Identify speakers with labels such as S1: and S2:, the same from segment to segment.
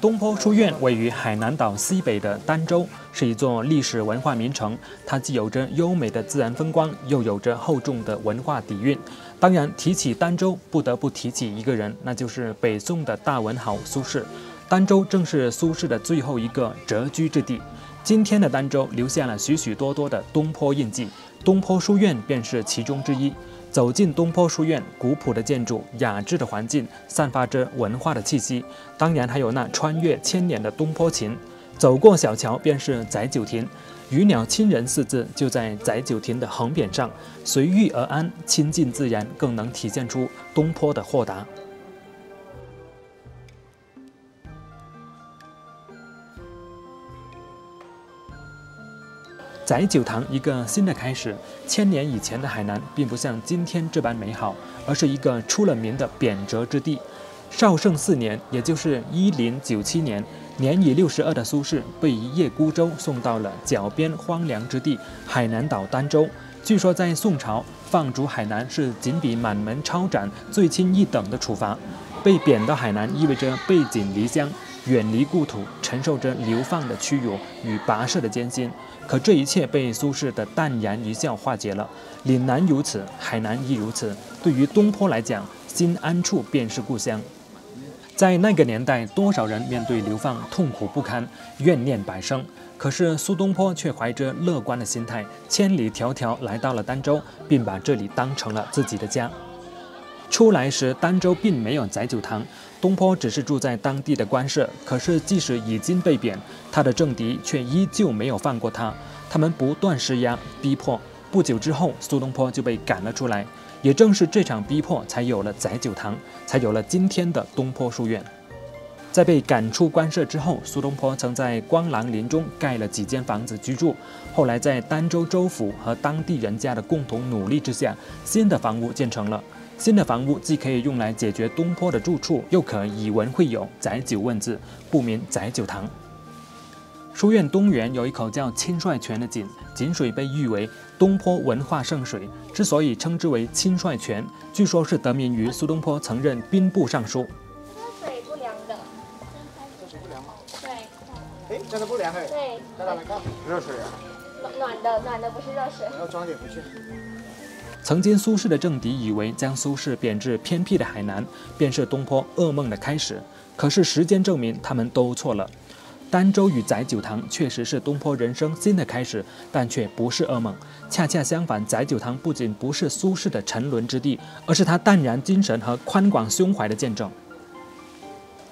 S1: 东坡书院位于海南岛西北的儋州，是一座历史文化名城。它既有着优美的自然风光，又有着厚重的文化底蕴。当然，提起儋州，不得不提起一个人，那就是北宋的大文豪苏轼。儋州正是苏轼的最后一个谪居之地。今天的儋州留下了许许多多的东坡印记，东坡书院便是其中之一。走进东坡书院，古朴的建筑，雅致的环境，散发着文化的气息。当然，还有那穿越千年的东坡琴。走过小桥，便是载酒亭，“鱼鸟亲人”四字就在载酒亭的横匾上。随遇而安，亲近自然，更能体现出东坡的豁达。载酒堂一个新的开始。千年以前的海南，并不像今天这般美好，而是一个出了名的贬谪之地。绍圣四年，也就是一零九七年，年已六十二的苏轼被一叶孤舟送到了脚边荒凉之地——海南岛儋州。据说在宋朝，放逐海南是仅比满门抄斩最轻一等的处罚。被贬到海南，意味着背井离乡。远离故土，承受着流放的屈辱与跋涉的艰辛，可这一切被苏轼的淡然一笑化解了。岭南如此，海南亦如此。对于东坡来讲，心安处便是故乡。在那个年代，多少人面对流放痛苦不堪，怨念百生。可是苏东坡却怀着乐观的心态，千里迢迢来到了儋州，并把这里当成了自己的家。出来时，儋州并没有载酒堂，东坡只是住在当地的官舍。可是，即使已经被贬，他的政敌却依旧没有放过他，他们不断施压逼迫。不久之后，苏东坡就被赶了出来。也正是这场逼迫，才有了载酒堂，才有了今天的东坡书院。在被赶出官舍之后，苏东坡曾在光廊林中盖了几间房子居住。后来，在儋州州府和当地人家的共同努力之下，新的房屋建成了。新的房屋既可以用来解决东坡的住处，又可以文会友，载酒问字，故名载酒堂。书院东园有一口叫清帅泉的井，井水被誉为东坡文化圣水。之所以称之为清帅泉，据说是得名于苏东坡曾任兵部尚书。
S2: 热水不凉的，
S3: 热水不凉吗？
S2: 对。
S3: 哎，真的不凉哎。
S2: 对。
S3: 再来看，热水啊。
S2: 暖暖的，暖的不是热水。
S3: 要装点回去。
S1: 曾经苏轼的政敌以为将苏轼贬至偏僻的海南，便是东坡噩梦的开始。可是时间证明，他们都错了。儋州与载酒堂确实是东坡人生新的开始，但却不是噩梦。恰恰相反，载酒堂不仅不是苏轼的沉沦之地，而是他淡然精神和宽广胸怀的见证。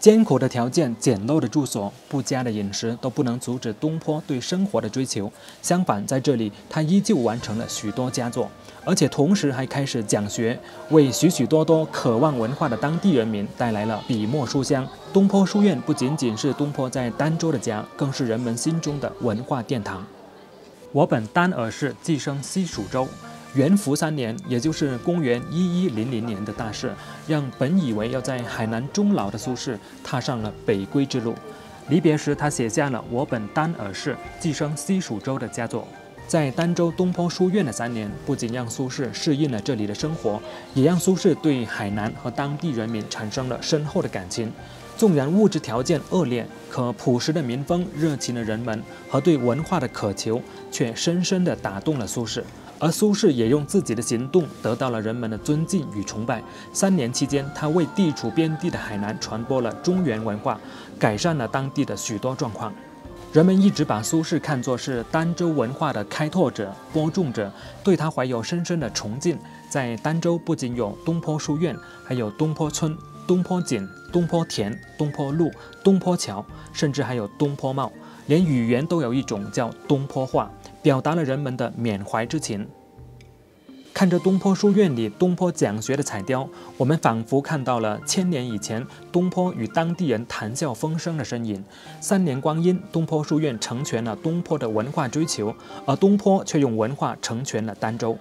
S1: 艰苦的条件、简陋的住所、不佳的饮食，都不能阻止东坡对生活的追求。相反，在这里，他依旧完成了许多佳作，而且同时还开始讲学，为许许多多渴望文化的当地人民带来了笔墨书香。东坡书院不仅仅是东坡在儋州的家，更是人们心中的文化殿堂。我本丹耳氏，寄生西蜀州。元符三年，也就是公元一一零零年的大事，让本以为要在海南终老的苏轼踏上了北归之路。离别时，他写下了“我本丹耳氏，寄生西蜀州”的佳作。在儋州东坡书院的三年，不仅让苏轼适应了这里的生活，也让苏轼对海南和当地人民产生了深厚的感情。纵然物质条件恶劣，可朴实的民风、热情的人们和对文化的渴求，却深深地打动了苏轼。而苏轼也用自己的行动得到了人们的尊敬与崇拜。三年期间，他为地处边地的海南传播了中原文化，改善了当地的许多状况。人们一直把苏轼看作是儋州文化的开拓者、播种者，对他怀有深深的崇敬。在儋州，不仅有东坡书院，还有东坡村、东坡井、东坡田、东坡路、东坡桥，甚至还有东坡帽，连语言都有一种叫东坡话。表达了人们的缅怀之情。看着东坡书院里东坡讲学的彩雕，我们仿佛看到了千年以前东坡与当地人谈笑风生的身影。三年光阴，东坡书院成全了东坡的文化追求，而东坡却用文化成全了儋州。